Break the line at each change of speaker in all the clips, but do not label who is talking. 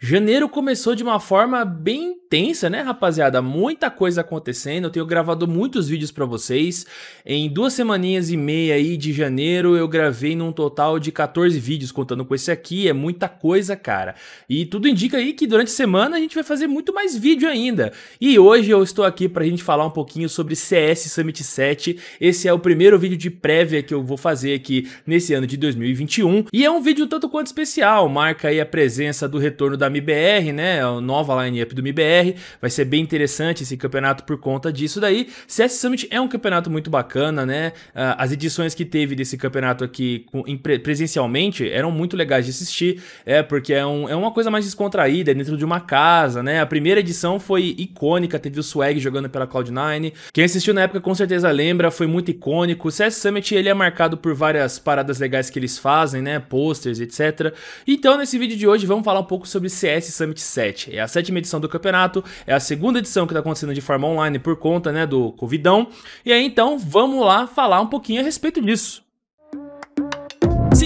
Janeiro começou de uma forma bem intensa, né, rapaziada? Muita coisa acontecendo. Eu tenho gravado muitos vídeos para vocês. Em duas semaninhas e meia aí de janeiro, eu gravei num total de 14 vídeos, contando com esse aqui. É muita coisa, cara. E tudo indica aí que durante a semana a gente vai fazer muito mais vídeo ainda. E hoje eu estou aqui pra gente falar um pouquinho sobre CS Summit 7. Esse é o primeiro vídeo de prévia que eu vou fazer aqui nesse ano de 2021. E é um vídeo tanto quanto especial. Marca aí a presença do retorno da MBR, né? A nova line-up do MBR. Vai ser bem interessante esse campeonato por conta disso daí. CS Summit é um campeonato muito bacana, né? Ah, as edições que teve desse campeonato aqui presencialmente eram muito legais de assistir, é porque é, um, é uma coisa mais descontraída, é dentro de uma casa, né? A primeira edição foi icônica, teve o Swag jogando pela Cloud9. Quem assistiu na época com certeza lembra, foi muito icônico. O CS Summit ele é marcado por várias paradas legais que eles fazem, né? Posters, etc. Então, nesse vídeo de hoje, vamos falar um pouco sobre CS Summit 7. É a sétima edição do campeonato, é a segunda edição que está acontecendo de forma online por conta né, do Covidão. E aí então vamos lá falar um pouquinho a respeito disso.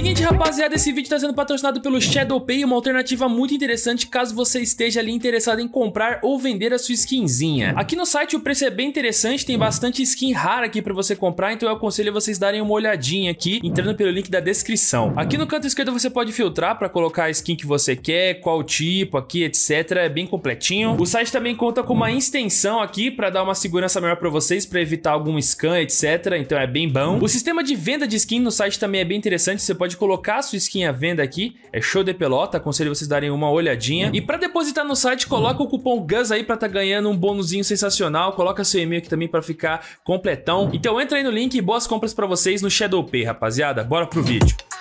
Seguinte, rapaziada, esse vídeo está sendo patrocinado pelo ShadowPay, uma alternativa muito interessante caso você esteja ali interessado em comprar ou vender a sua skinzinha. Aqui no site o preço é bem interessante, tem bastante skin rara aqui para você comprar, então eu aconselho vocês darem uma olhadinha aqui, entrando pelo link da descrição. Aqui no canto esquerdo você pode filtrar para colocar a skin que você quer, qual tipo aqui, etc. É bem completinho. O site também conta com uma extensão aqui para dar uma segurança maior para vocês, para evitar algum scan, etc. Então é bem bom. O sistema de venda de skin no site também é bem interessante, você pode colocar a sua skin à venda aqui, é show de pelota, aconselho vocês darem uma olhadinha. E para depositar no site, coloca o cupom GUS aí para tá ganhando um bônusinho sensacional, coloca seu e-mail aqui também para ficar completão. Então entra aí no link e boas compras para vocês no ShadowPay, rapaziada. Bora pro vídeo.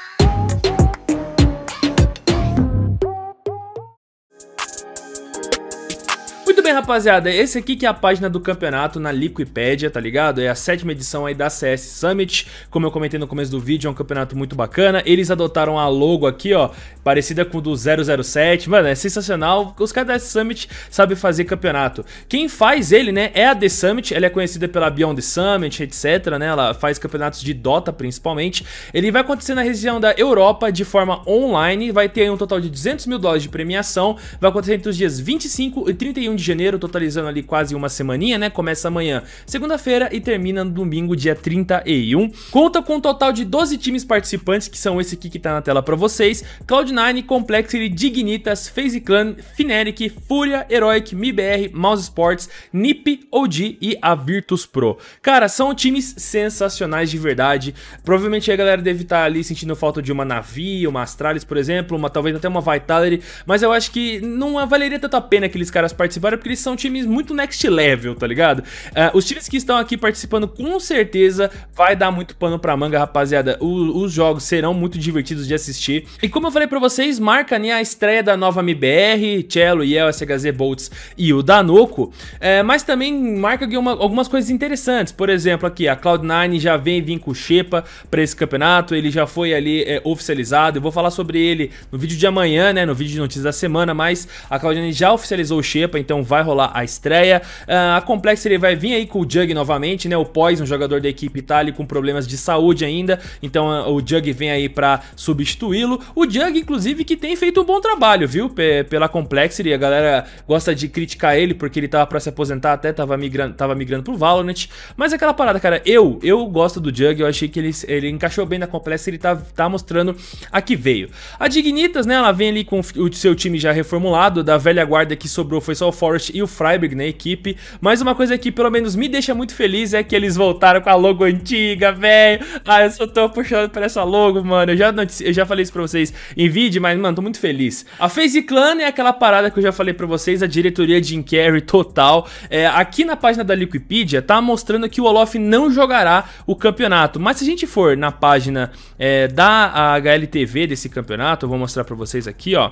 Muito bem, rapaziada, esse aqui que é a página do campeonato na Liquipedia, tá ligado? É a sétima edição aí da CS Summit, como eu comentei no começo do vídeo, é um campeonato muito bacana. Eles adotaram a logo aqui, ó, parecida com o do 007, mano, é sensacional. Os caras da Summit sabem fazer campeonato. Quem faz ele, né, é a The Summit, ela é conhecida pela Beyond Summit, etc, né, ela faz campeonatos de Dota, principalmente. Ele vai acontecer na região da Europa de forma online, vai ter um total de 200 mil dólares de premiação, vai acontecer entre os dias 25 e 31 de de janeiro, totalizando ali quase uma semaninha, né? Começa amanhã, segunda-feira e termina no domingo, dia 31. Conta com um total de 12 times participantes, que são esse aqui que tá na tela pra vocês. Cloud9, Complexity, Dignitas, FaZe Clan, Fnatic, Fúria, Heroic, MIBR, Mouse Sports, NiP, OG e a Virtus Pro. Cara, são times sensacionais de verdade. Provavelmente a galera deve estar tá ali sentindo falta de uma Navi, uma Astralis, por exemplo, uma talvez até uma Vitality, mas eu acho que não valeria tanto a pena aqueles caras participarem porque eles são times muito next level, tá ligado? Uh, os times que estão aqui participando com certeza vai dar muito pano pra manga, rapaziada. O, os jogos serão muito divertidos de assistir. E como eu falei pra vocês, marca né, a estreia da nova MBR, Cello, Yel, SHZ Bolts e o Danoco, é, mas também marca uma, algumas coisas interessantes. Por exemplo, aqui a Cloud9 já vem vir com o Shepa pra esse campeonato, ele já foi ali é, oficializado. Eu vou falar sobre ele no vídeo de amanhã, né, no vídeo de notícias da semana, mas a Cloud9 já oficializou o Shepa, então vai rolar a estreia. Uh, a Complex ele vai vir aí com o Jug novamente, né? O Poison, jogador da equipe, tá ali com problemas de saúde ainda, então uh, o Jug vem aí pra substituí-lo. O Jug, inclusive, que tem feito um bom trabalho, viu? P pela Complexity, a galera gosta de criticar ele porque ele tava pra se aposentar, até tava migrando, tava migrando pro Valorant. Mas aquela parada, cara, eu, eu gosto do Jug, eu achei que ele, ele encaixou bem na Complexity, ele tá, tá mostrando a que veio. A Dignitas, né, ela vem ali com o seu time já reformulado, da velha guarda que sobrou foi só o For Forest e o Freiburg na equipe. Mas uma coisa que pelo menos me deixa muito feliz é que eles voltaram com a logo antiga, velho. Ah, eu só tô puxando por essa logo, mano. Eu já, eu já falei isso pra vocês em vídeo, mas, mano, tô muito feliz. A FaZe Clan é aquela parada que eu já falei pra vocês, a diretoria de Carrey total. É, aqui na página da Liquipedia tá mostrando que o Olof não jogará o campeonato. Mas se a gente for na página é, da HLTV desse campeonato, eu vou mostrar pra vocês aqui, ó.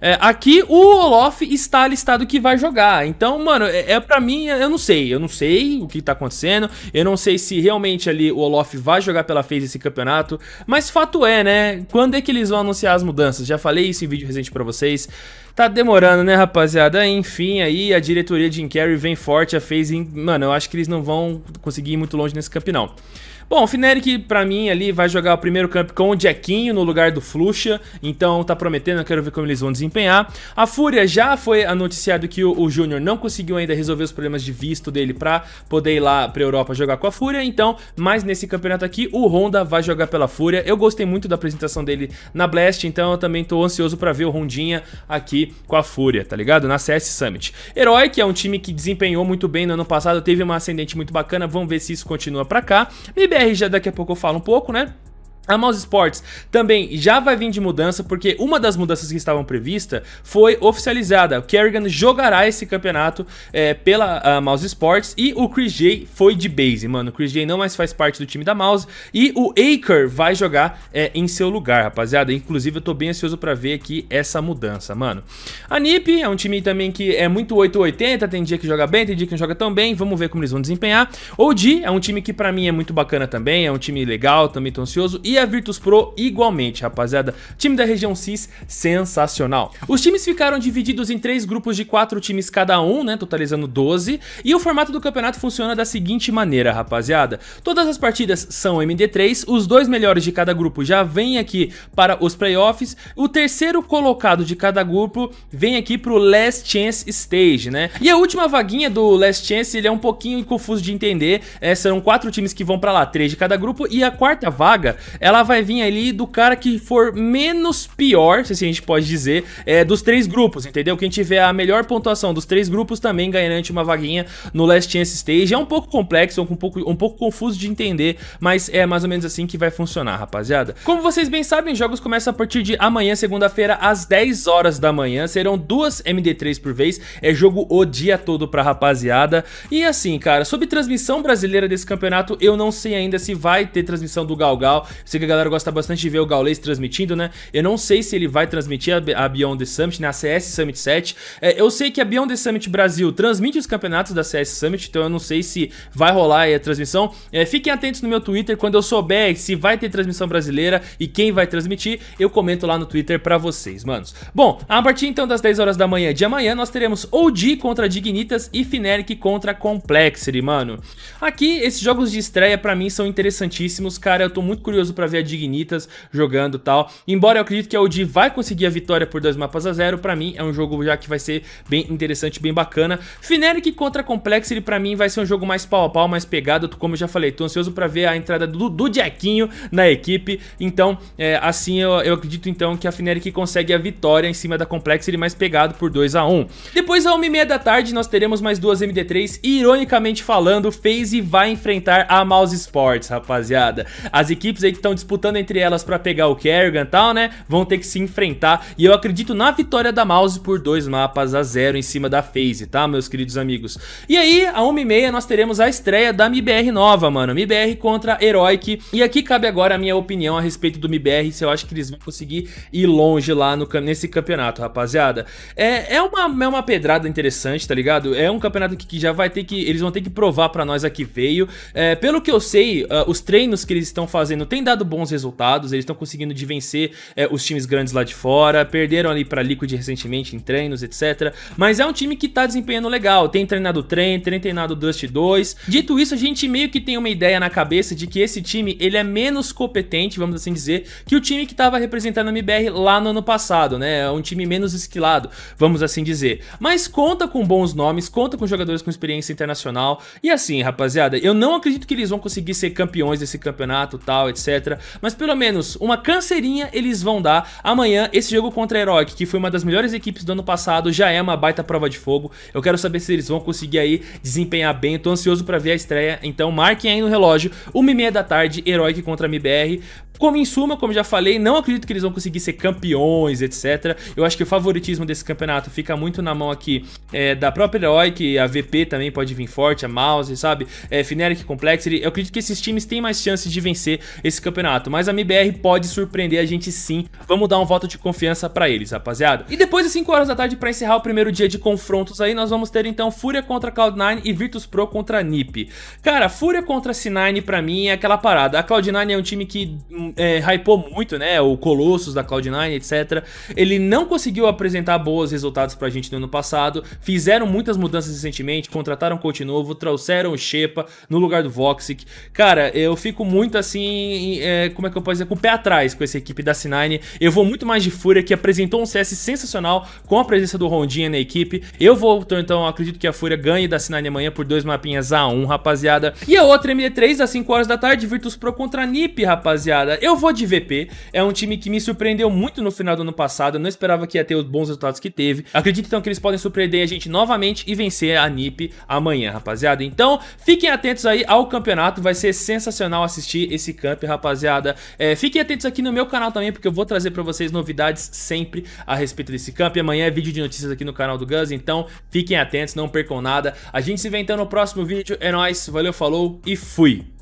É, aqui o Olof está listado que vai jogar. Então, mano, é, é para mim, eu não sei. Eu não sei o que tá acontecendo. Eu não sei se realmente ali o Olof vai jogar pela FaZe esse campeonato. Mas fato é, né? Quando é que eles vão anunciar as mudanças? Já falei isso em vídeo recente para vocês. Tá demorando, né, rapaziada? Enfim, aí a diretoria de Jim vem forte, a FaZe, mano, eu acho que eles não vão conseguir ir muito longe nesse camp não. Bom, o Fnatic pra mim ali vai jogar o primeiro camp com o Jackinho no lugar do Fluxa, então tá prometendo, eu quero ver como eles vão desempenhar. A Fúria já foi noticiado que o, o Júnior não conseguiu ainda resolver os problemas de visto dele pra poder ir lá pra Europa jogar com a Fúria, então, mas nesse campeonato aqui, o Honda vai jogar pela Fúria. Eu gostei muito da apresentação dele na Blast, então eu também tô ansioso pra ver o Rondinha aqui com a Fúria, tá ligado? Na CS Summit. Herói, que é um time que desempenhou muito bem no ano passado, teve uma ascendente muito bacana, vamos ver se isso continua pra cá. BR já daqui a pouco eu falo um pouco, né? A Mouse Sports também já vai vir de mudança, porque uma das mudanças que estavam previstas foi oficializada. O Kerrigan jogará esse campeonato é, pela Mouse Sports e o Chris J foi de base, mano. O Chris J não mais faz parte do time da Mouse e o Aker vai jogar é, em seu lugar, rapaziada. Inclusive, eu tô bem ansioso pra ver aqui essa mudança, mano. A NiP é um time também que é muito 880, tem dia que joga bem, tem dia que não joga tão bem, vamos ver como eles vão desempenhar. O OG é um time que pra mim é muito bacana também, é um time legal, também tô ansioso. E a Virtus Pro igualmente, rapaziada. Time da região CIS, sensacional. Os times ficaram divididos em três grupos de quatro times cada um, né, totalizando 12. E o formato do campeonato funciona da seguinte maneira, rapaziada. Todas as partidas são MD3, os dois melhores de cada grupo já vêm aqui para os playoffs. O terceiro colocado de cada grupo vem aqui pro Last Chance Stage, né? E a última vaguinha do Last Chance, ele é um pouquinho confuso de entender. É, serão quatro times que vão para lá, três de cada grupo. E a quarta vaga, ela vai vir ali do cara que for menos pior, se a gente pode dizer, é, dos três grupos, entendeu? Quem tiver a melhor pontuação dos três grupos também garante uma vaguinha no Last Chance Stage. É um pouco complexo, um pouco, um pouco confuso de entender, mas é mais ou menos assim que vai funcionar, rapaziada. Como vocês bem sabem, os jogos começam a partir de amanhã, segunda-feira, às 10 horas da manhã. Serão duas MD3 por vez, é jogo o dia todo pra rapaziada. E assim, cara, sobre transmissão brasileira desse campeonato, eu não sei ainda se vai ter transmissão do Galgal. Sei que a galera gosta bastante de ver o Gaules transmitindo, né? Eu não sei se ele vai transmitir a, Beyond the Summit, né? CS Summit 7. É, eu sei que a Beyond the Summit Brasil transmite os campeonatos da CS Summit, então eu não sei se vai rolar a transmissão. É, fiquem atentos no meu Twitter, quando eu souber se vai ter transmissão brasileira e quem vai transmitir, eu comento lá no Twitter pra vocês, manos. Bom, a partir então das 10 horas da manhã de amanhã, nós teremos OG contra Dignitas e Fnatic contra Complexity, mano. Aqui, esses jogos de estreia pra mim são interessantíssimos, cara, eu tô muito curioso pra ver a Dignitas jogando tal. Embora eu acredite que a OG vai conseguir a vitória por dois mapas a zero, pra mim é um jogo já que vai ser bem interessante, bem bacana. Fnatic contra Complexity pra mim vai ser um jogo mais pau a pau, mais pegado, como eu já falei, tô ansioso pra ver a entrada do, do Jackinho na equipe, então é, assim eu, eu acredito então que a Fnatic consegue a vitória em cima da Complexity mais pegado por 2 a 1 Depois às 1h30 da tarde nós teremos mais duas MD3 e ironicamente falando, FaZe vai enfrentar a Mouse Sports, rapaziada. As equipes aí que estão disputando entre elas pra pegar o Kerrigan e tal, né, vão ter que se enfrentar e eu acredito na vitória da Mouse por dois mapas a zero em cima da FaZe, tá, meus queridos amigos? E aí, a 1h30 nós teremos a estreia da MIBR nova, mano, MIBR contra Heroic e aqui cabe agora a minha opinião a respeito do MIBR, se eu acho que eles vão conseguir ir longe lá no, nesse campeonato, rapaziada. É, é, uma, é uma pedrada interessante, tá ligado? É um campeonato que, que já vai ter que, eles vão ter que provar pra nós aqui veio. É, pelo que eu sei, uh, os treinos que eles estão fazendo têm dado bons resultados, eles estão conseguindo de vencer é, os times grandes lá de fora, perderam ali pra Liquid recentemente em treinos, etc. Mas é um time que tá desempenhando legal, tem treinado Trem, tem treinado Dust 2. Dito isso, a gente meio que tem uma ideia na cabeça de que esse time, ele é menos competente, vamos assim dizer, que o time que tava representando a MBR lá no ano passado, né? É um time menos esquilado, vamos assim dizer. Mas conta com bons nomes, conta com jogadores com experiência internacional. E assim, rapaziada, eu não acredito que eles vão conseguir ser campeões desse campeonato, tal, etc. Mas pelo menos uma canseirinha eles vão dar. Amanhã, esse jogo contra a Heroic, que foi uma das melhores equipes do ano passado, já é uma baita prova de fogo. Eu quero saber se eles vão conseguir aí desempenhar bem. Eu tô ansioso pra ver a estreia, então marquem aí no relógio, 1h30 da tarde, Heroic contra a MBR. Como em suma, como já falei, não acredito que eles vão conseguir ser campeões, etc. Eu acho que o favoritismo desse campeonato fica muito na mão aqui é, da própria Heroic, a VP também pode vir forte, a Mouse, sabe? É, Fnatic Complexity. Eu acredito que esses times têm mais chances de vencer esse campeonato, mas a MBR pode surpreender a gente sim. Vamos dar um voto de confiança pra eles, rapaziada. E depois das 5 horas da tarde, pra encerrar o primeiro dia de confrontos aí, nós vamos ter então Fúria contra Cloud9 e Virtus Pro contra NiP. Cara, Fúria contra C9 pra mim é aquela parada. A Cloud9 é um time que é, hypou muito, né? O Colossus da Cloud9, etc. Ele não conseguiu apresentar bons resultados pra gente no ano passado. Fizeram muitas mudanças recentemente, contrataram um coach novo, trouxeram o Shepa no lugar do Voxic. Cara, eu fico muito assim, é, como é que eu posso dizer, com o pé atrás com essa equipe da C9. Eu vou muito mais de Fúria, que apresentou um CS sensacional com a presença do Rondinha na equipe. Eu vou, então, acredito que a Fúria ganhe da C9 amanhã por dois mapinhas a um, rapaziada. E a outra MD3 às 5 horas da tarde, Virtus Pro contra a NiP, rapaziada. Eu vou de VP, é um time que me surpreendeu muito no final do ano passado, eu não esperava que ia ter os bons resultados que teve. Acredito então que eles podem surpreender a gente novamente e vencer a NiP amanhã, rapaziada. Então, fiquem atentos aí ao campeonato, vai ser sensacional assistir esse camp, rapaziada. É, fiquem atentos aqui no meu canal também, porque eu vou trazer pra vocês novidades sempre a respeito desse camp. Amanhã é vídeo de notícias aqui no canal do Gus, então fiquem atentos, não percam nada. A gente se vê então no próximo vídeo, é nóis, valeu, falou e fui!